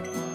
Bye.